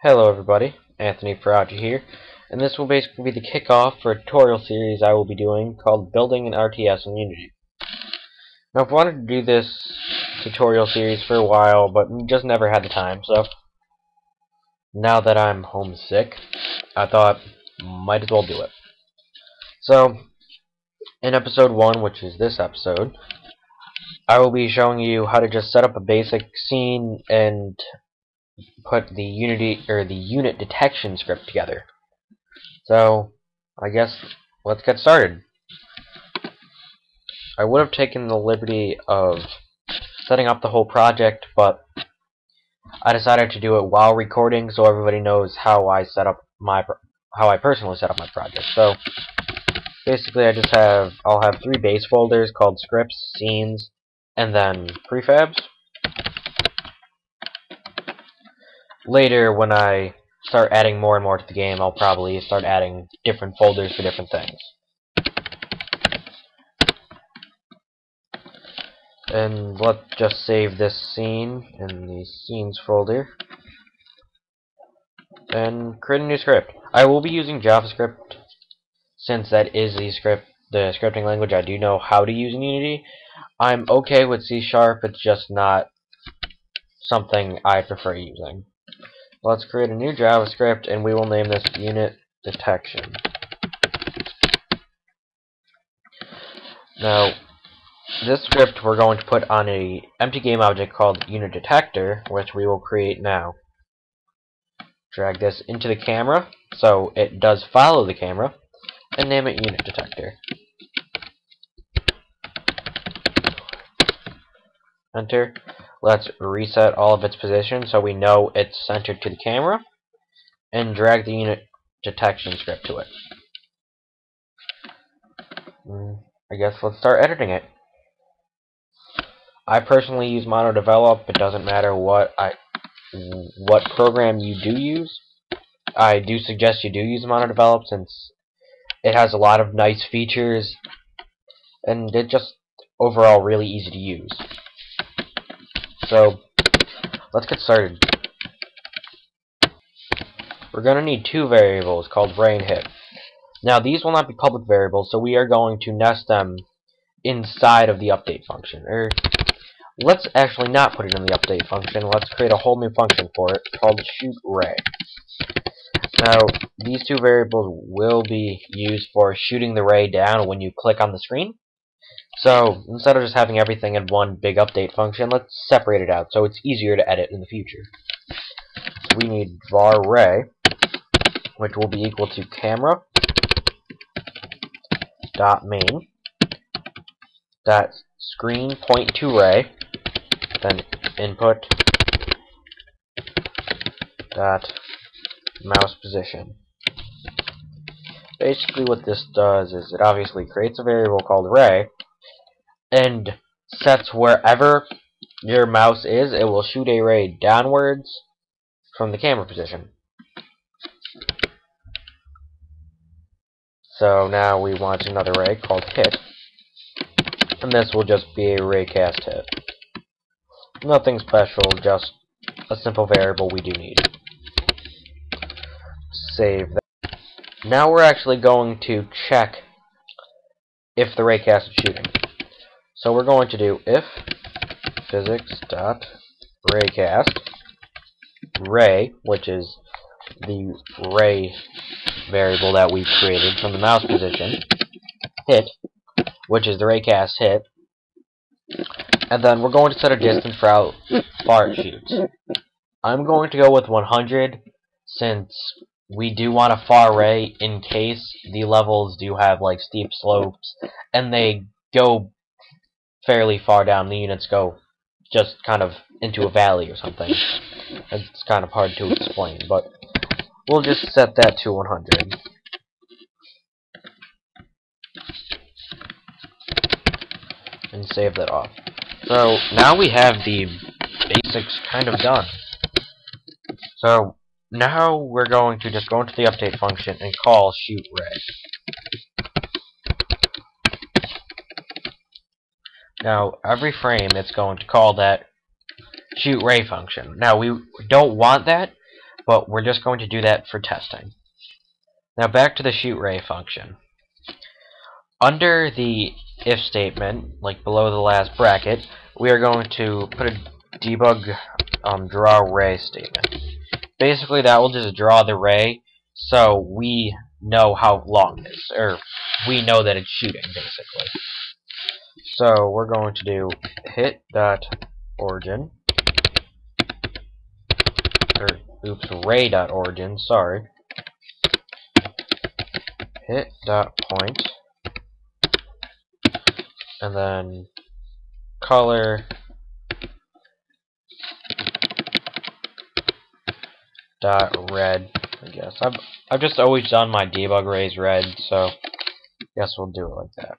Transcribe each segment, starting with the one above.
Hello everybody, Anthony Faraji here, and this will basically be the kickoff for a tutorial series I will be doing called Building an RTS in Unity. Now I've wanted to do this tutorial series for a while, but just never had the time, so now that I'm homesick, I thought might as well do it. So, in episode 1, which is this episode, I will be showing you how to just set up a basic scene and put the unity or the unit detection script together. So, I guess let's get started. I would have taken the liberty of setting up the whole project, but I decided to do it while recording so everybody knows how I set up my how I personally set up my project. So, basically I just have I'll have three base folders called scripts, scenes, and then prefabs. Later, when I start adding more and more to the game, I'll probably start adding different folders for different things. And let's just save this scene in the scenes folder and create a new script. I will be using JavaScript since that is the script the scripting language I do know how to use in Unity. I'm okay with C Sharp, it's just not something I prefer using. Let's create a new JavaScript and we will name this unit detection. Now, this script we're going to put on a empty game object called unit detector, which we will create now. Drag this into the camera so it does follow the camera and name it unit detector. Enter. Let's reset all of its positions so we know it's centered to the camera and drag the unit detection script to it. Mm, I guess let's start editing it. I personally use MonoDevelop. It doesn't matter what I what program you do use. I do suggest you do use MonoDevelop since it has a lot of nice features and it's just overall really easy to use. So, let's get started. We're going to need two variables called ray hit. Now, these will not be public variables, so we are going to nest them inside of the update function. Or, let's actually not put it in the update function. Let's create a whole new function for it called shoot ray. Now, these two variables will be used for shooting the ray down when you click on the screen. So, instead of just having everything in one big update function, let's separate it out so it's easier to edit in the future. So we need var ray, which will be equal to camera dot main dot screen point to ray, then input dot mouse position. Basically what this does is it obviously creates a variable called ray and sets wherever your mouse is, it will shoot a ray downwards from the camera position. So now we want another ray called hit, and this will just be a raycast hit. Nothing special, just a simple variable we do need. Save that. Now we're actually going to check if the raycast is shooting. So we're going to do if physics dot raycast ray, which is the ray variable that we created from the mouse position, hit, which is the raycast hit, and then we're going to set a distance for how far it shoots. I'm going to go with 100 since we do want a far ray in case the levels do have like steep slopes and they go fairly far down. The units go just kind of into a valley or something. It's kind of hard to explain, but we'll just set that to 100. And save that off. So now we have the basics kind of done. So now we're going to just go into the update function and call shoot ray. Now, every frame it's going to call that shoot ray function. Now, we don't want that, but we're just going to do that for testing. Now back to the shoot ray function. Under the if statement, like below the last bracket, we are going to put a debug um, draw ray statement. Basically, that will just draw the ray so we know how long it is, or we know that it's shooting, basically. So we're going to do hit dot origin, or oops, ray dot origin. Sorry. Hit dot point, and then color dot red. I guess I've I've just always done my debug rays red, so I guess we'll do it like that.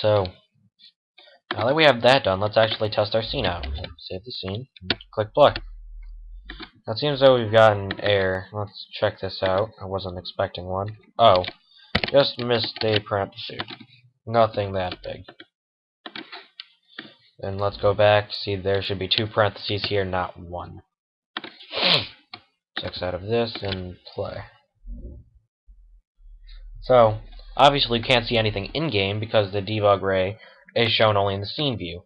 So now that we have that done, let's actually test our scene out. Save the scene. Click play. Now it seems though we've gotten an error. Let's check this out. I wasn't expecting one. Oh, just missed a parenthesis. Nothing that big. And let's go back. See, there should be two parentheses here, not one. X out of this and play. So, obviously you can't see anything in-game because the debug ray is shown only in the scene view.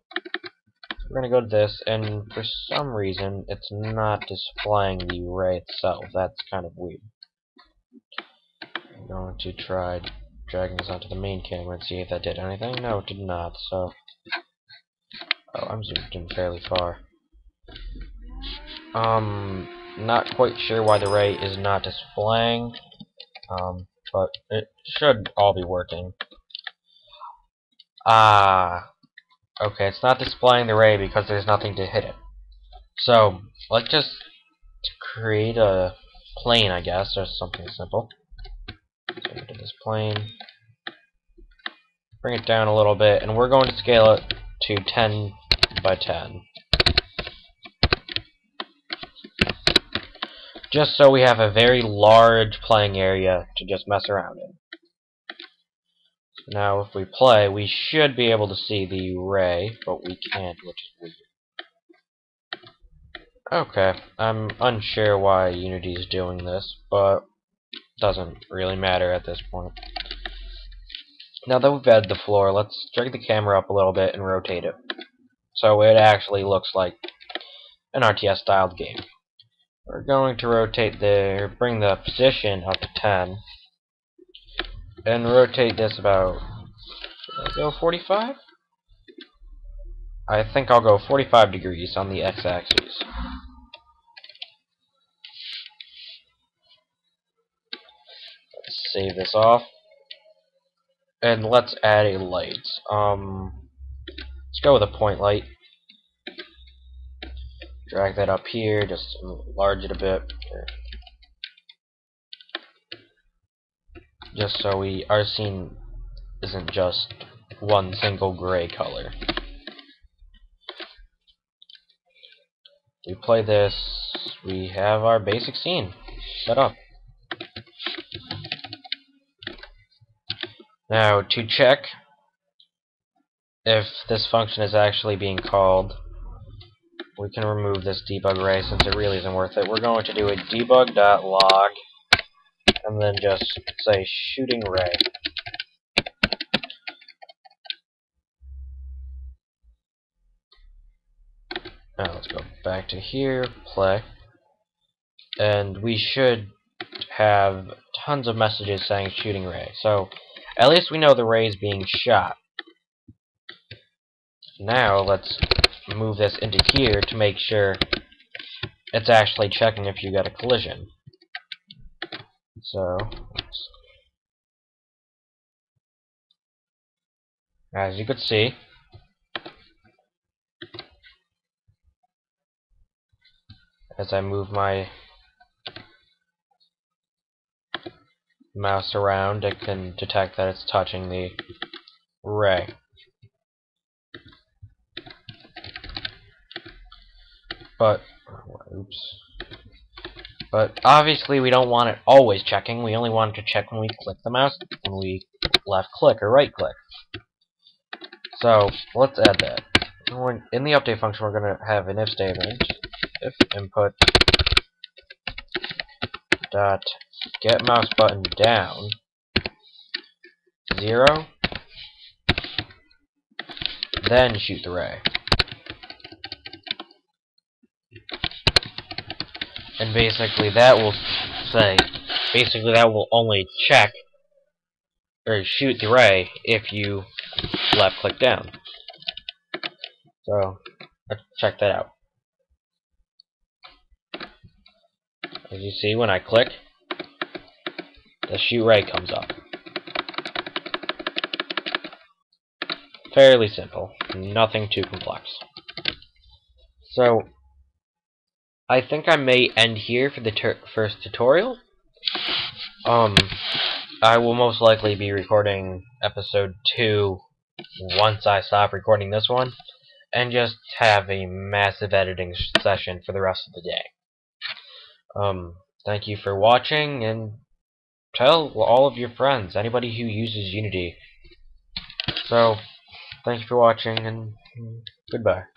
We're going to go to this, and for some reason, it's not displaying the ray itself. That's kind of weird. I'm going to try dragging this onto the main camera and see if that did anything. No, it did not, so... Oh, I'm zoomed in fairly far. Um, not quite sure why the ray is not displaying, um, but it should all be working. Ah, okay, it's not displaying the ray because there's nothing to hit it. So, let's just create a plane, I guess, or something simple. So to this plane, bring it down a little bit, and we're going to scale it to 10 by 10. Just so we have a very large playing area to just mess around in. Now if we play, we should be able to see the ray, but we can't, which is weird. Okay, I'm unsure why Unity is doing this, but doesn't really matter at this point. Now that we've added the floor, let's drag the camera up a little bit and rotate it. So it actually looks like an RTS styled game. We're going to rotate the, bring the position up to 10, and rotate this about, go 45? I think I'll go 45 degrees on the x-axis. Let's save this off. And let's add a light. Um, let's go with a point light drag that up here, just enlarge it a bit. Just so we our scene isn't just one single gray color. We play this, we have our basic scene set up. Now, to check if this function is actually being called, we can remove this debug ray since it really isn't worth it. We're going to do a debug.log and then just say shooting ray. Now let's go back to here, play. And we should have tons of messages saying shooting ray. So at least we know the ray is being shot. Now let's move this into here to make sure it's actually checking if you got a collision. So, as you could see, as I move my mouse around, it can detect that it's touching the ray. But, oops. But obviously we don't want it always checking. We only want it to check when we click the mouse, when we left click or right click. So let's add that. In the update function, we're going to have an if statement, if input dot get mouse button down zero then shoot the ray. And basically that will say basically that will only check or shoot the ray if you left click down. So let's check that out. As you see when I click the shoot ray comes up. Fairly simple, nothing too complex. So I think I may end here for the first tutorial. Um, I will most likely be recording episode 2 once I stop recording this one, and just have a massive editing session for the rest of the day. Um, thank you for watching, and tell all of your friends, anybody who uses Unity. So, thank you for watching, and goodbye.